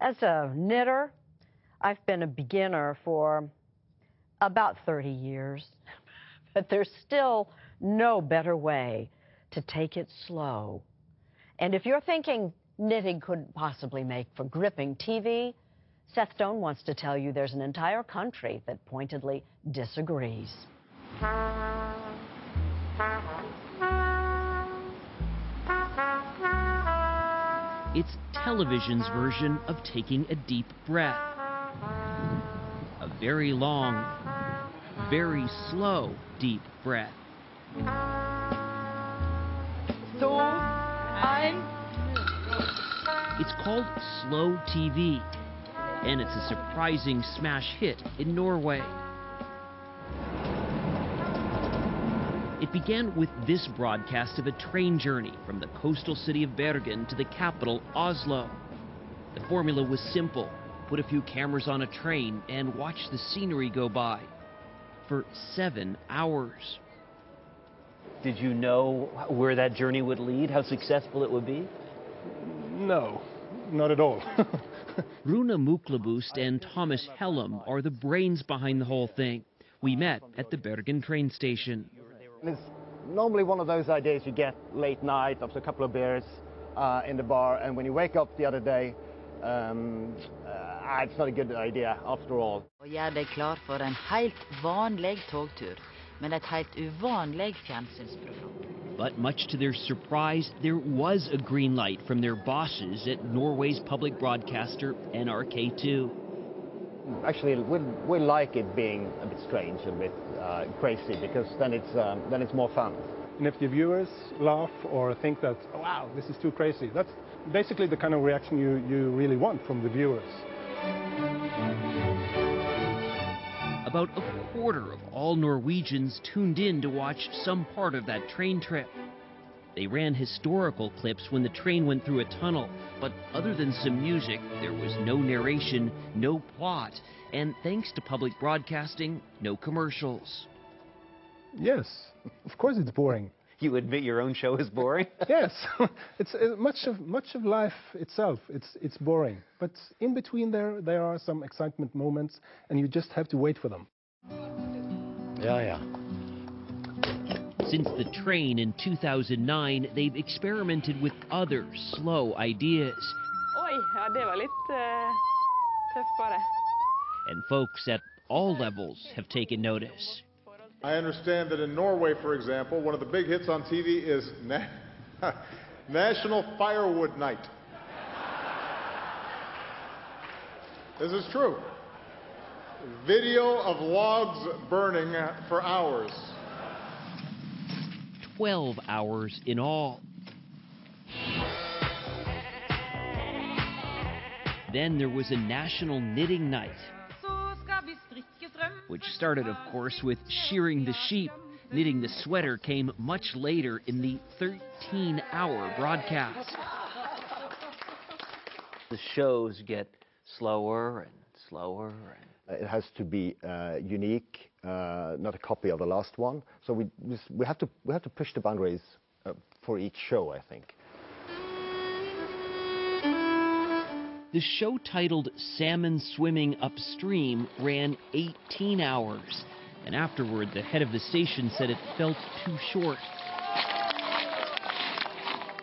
As a knitter, I've been a beginner for about 30 years, but there's still no better way to take it slow. And if you're thinking knitting couldn't possibly make for gripping TV, Seth Doane wants to tell you there's an entire country that pointedly disagrees. It's television's version of taking a deep breath. A very long, very slow deep breath. So, ein. It's called Slow TV, and it's a surprising smash hit in Norway. It began with this broadcast of a train journey from the coastal city of Bergen to the capital, Oslo. The formula was simple put a few cameras on a train and watch the scenery go by for seven hours. Did you know where that journey would lead, how successful it would be? No, not at all. Rune Møklebust and Thomas Hellum are the brains behind the whole thing. We met at the Bergen train station. It's normally one of those ideas you get late night after a couple of beers uh, in the bar, and when you wake up the other day, um, uh, it's not a good idea after all. Og gjør deg klar for en helt vanlig togtur, men et helt uvanlig fjernsynsprogram. But much to their surprise, there was a green light from their bosses at Norway's public broadcaster NRK2. Actually, we, we like it being a bit strange, a bit uh, crazy, because then it's, um, then it's more fun. and if the viewers laugh or think that, oh, wow, this is too crazy, that's basically the kind of reaction you, you really want from the viewers. About a quarter of all Norwegians tuned in to watch some part of that train trip. They ran historical clips when the train went through a tunnel, but other than some music, there was no narration, no plot, and thanks to public broadcasting, no commercials. Yes, of course it's boring. You admit your own show is boring? yes, it's uh, much of much of life itself. It's it's boring, but in between there there are some excitement moments, and you just have to wait for them. Yeah, yeah. Since the train in 2009, they've experimented with other slow ideas. Oi, ja, det var litt uh, tøft bare. And folks at all levels have taken notice. I understand that in Norway, for example, one of the big hits on TV is Na- National Firewood Night. This is true. Video of logs burning for hours. 12 hours in all. Then there was a national knitting night, which started, of course, with shearing the sheep. Knitting the sweater came much later in the 13 hour broadcast. The shows get slower and slower. And It has to be uh, unique, uh, not a copy of the last one. So we, we, have, to, we have to push the boundaries uh, for each show, I think. The show titled Salmon Swimming Upstream ran 18 hours, and afterward, the head of the station said it felt too short.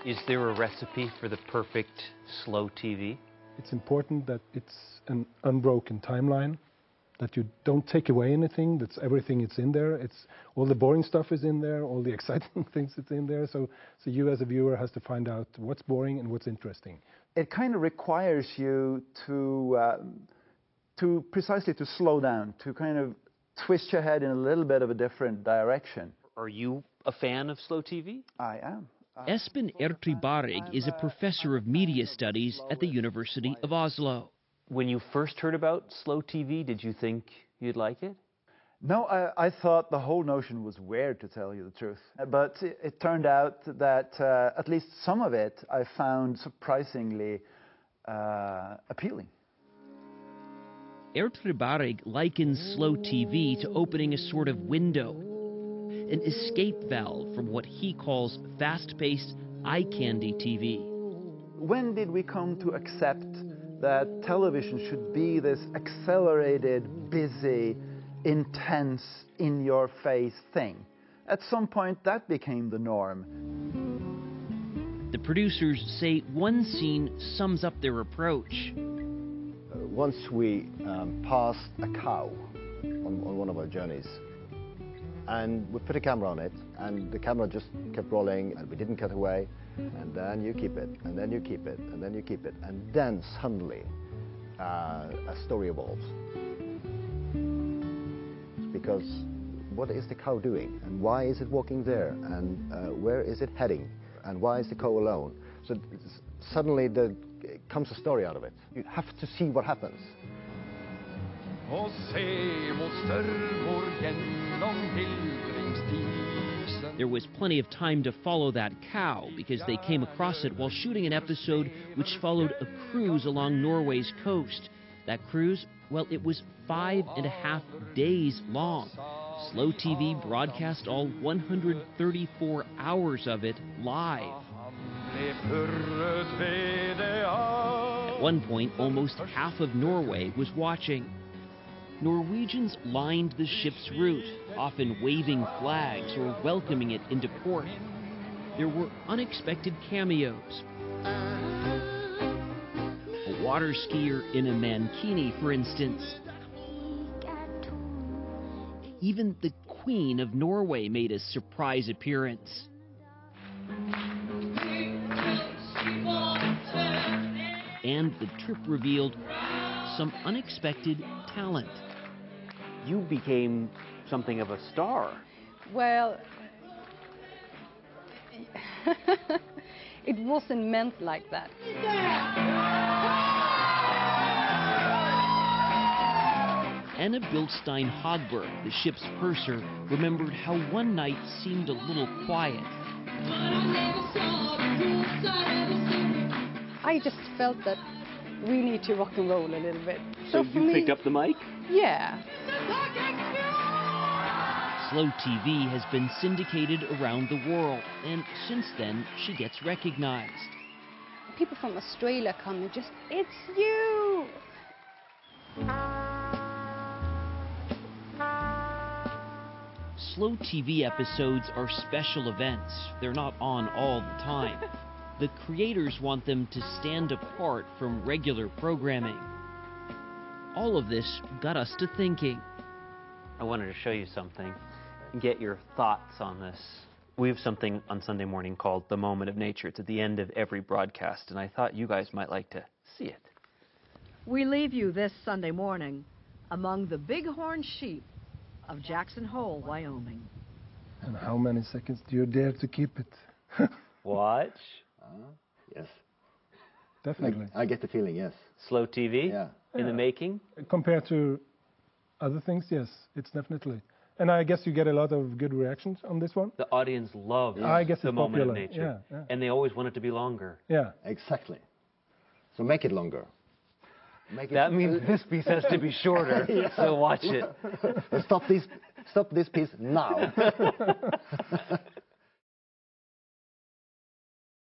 Is there a recipe for the perfect slow TV? It's important that it's an unbroken timeline, that you don't take away anything. That's everything it's in there. It's all the boring stuff is in there, all the exciting things it's in there. So, so you as a viewer has to find out what's boring and what's interesting. It kind of requires you to, uh, to precisely to slow down, to kind of twist your head in a little bit of a different direction. Are you a fan of slow TV? I am. Espen Ytreberg is a professor of media studies at the University of Oslo. When you first heard about slow TV, did you think you'd like it? No, I, I thought the whole notion was weird, to tell you the truth. But it, it turned out that uh, at least some of it I found surprisingly uh, appealing. Ytreberg likens slow TV to opening a sort of window, an escape valve from what he calls fast paced eye candy TV. When did we come to accept that television should be this accelerated, busy, intense, in your face thing. At some point, that became the norm. The producers say one scene sums up their approach. Uh, once we um, passed a cow on, on one of our journeys, and we put a camera on it, and the camera just kept rolling, and we didn't cut away, and then you keep it, and then you keep it, and then you keep it, and then suddenly uh, a story evolves. Because what is the cow doing, and why is it walking there, and uh, where is it heading, and why is the cow alone? So suddenly there comes a story out of it. You have to see what happens. Se mot hildringsdisen. There was plenty of time to follow that cow because they came across it while shooting an episode which followed a cruise along Norway's coast. That cruise, well, it was five and a half days long. Slow TV broadcast all 134 hours of it live. At one point, almost half of Norway was watching. Norwegians lined the ship's route, often waving flags or welcoming it into port. There were unexpected cameos. A water skier in a mankini, for instance. Even the Queen of Norway made a surprise appearance. And the trip revealed some unexpected talent. You became something of a star. Well, it wasn't meant like that. Anna Bilstein Hogberg, the ship's purser, remembered how one night seemed a little quiet. I just felt that we need to rock and roll a little bit. So for you me, picked up the mic? Yeah. Slow TV has been syndicated around the world, and since then, she gets recognized. People from Australia come and just, it's you! Slow TV episodes are special events. They're not on all the time. The creators want them to stand apart from regular programming. All of this got us to thinking. I wanted to show you something, and get your thoughts on this. We have something on Sunday morning called The Moment of Nature. It's at the end of every broadcast, and I thought you guys might like to see it. We leave you this Sunday morning among the bighorn sheep of Jackson Hole, Wyoming. And how many seconds do you dare to keep it? Watch. Yes. Definitely. I get the feeling, yes. Slow TV Yeah. in the making. Compared to other things, yes, it's definitely. And I guess you get a lot of good reactions on this one. The audience loves I guess The it's Moment of popular. Nature. Yeah, yeah. And they always want it to be longer. Yeah. Exactly. So make it longer. Make it That means this piece has to be shorter, Yeah. so watch it. stop this. Stop this piece now.